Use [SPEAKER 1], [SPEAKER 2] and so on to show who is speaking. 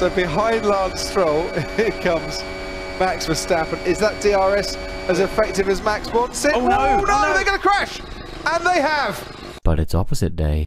[SPEAKER 1] So behind Lance Stroll, here comes Max Verstappen. Is that DRS as effective as Max wants it?
[SPEAKER 2] Oh, no,
[SPEAKER 1] oh, no, oh,
[SPEAKER 2] no.
[SPEAKER 1] they're going to crash! And they have!
[SPEAKER 3] But it's opposite day.